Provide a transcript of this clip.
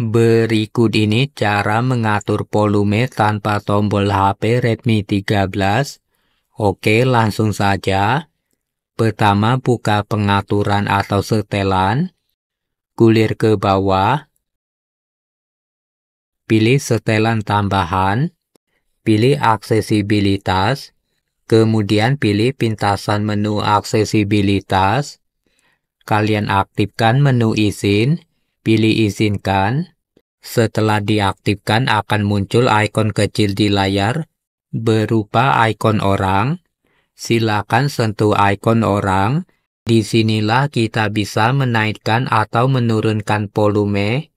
Berikut ini cara mengatur volume tanpa tombol HP Redmi 13. Oke, langsung saja. Pertama, buka pengaturan atau setelan. Gulir ke bawah. Pilih setelan tambahan. Pilih aksesibilitas. Kemudian pilih pintasan menu aksesibilitas. Kalian aktifkan menu izin pilih izinkan. Setelah diaktifkan akan muncul ikon kecil di layar berupa ikon orang. Silakan sentuh ikon orang. Di sinilah kita bisa menaikkan atau menurunkan volume.